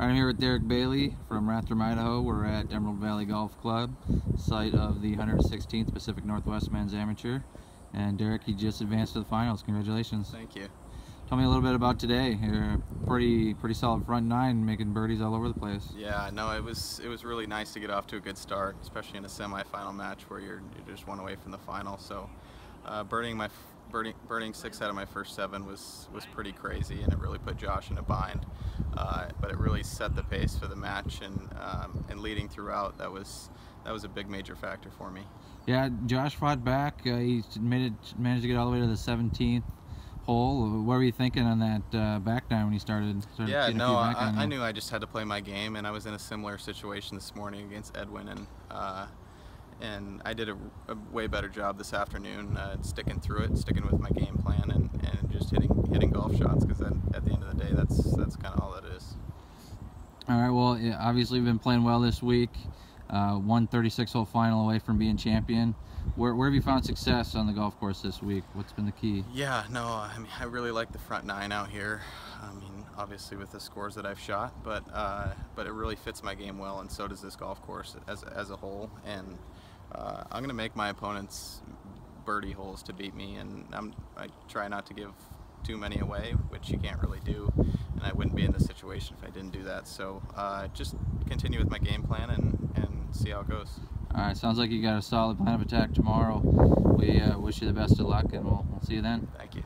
I'm here with Derek Bayley from Rathdrum, Idaho. We're at Emerald Valley Golf Club, site of the 116th Pacific Northwest Men's Amateur. And Derek, you just advanced to the finals. Congratulations. Thank you. Tell me a little bit about today. You're pretty pretty solid front nine, making birdies all over the place. Yeah, no, it was it was really nice to get off to a good start, especially in a semifinal match where you're, you're just one away from the final. So, uh, birding my birding, birding six out of my first seven was was pretty crazy, and it really put Josh in a bind. Uh, but it really set the pace for the match, and um, and leading throughout, that was that was a big major factor for me. Yeah, Josh fought back. Uh, he it, managed to get all the way to the 17th hole. What were you thinking on that uh, back nine when you started? started yeah, no, I, I, knew I just had to play my game, and I was in a similar situation this morning against Edwin, and uh, and I did a, a, way better job this afternoon, uh, sticking through it, sticking with my game plan, and, and just hitting hitting golf shots. Because at the end of the day, that's that's kind of all that is. All right. Well, yeah, obviously you've been playing well this week. Uh, one 36 hole final away from being champion. Where, where have you found success on the golf course this week? What's been the key? Yeah, no, I mean, I really like the front nine out here. I mean, obviously with the scores that I've shot, but uh, but it really fits my game well, and so does this golf course as, as a whole. And uh, I'm going to make my opponents birdie holes to beat me, and I'm, I try not to give too many away, which you can't really do, and I wouldn't be in this situation if I didn't do that. So uh, just continue with my game plan and, and see how it goes. All right, sounds like you got a solid plan of attack tomorrow. We uh, wish you the best of luck, and we'll, we'll see you then. Thank you.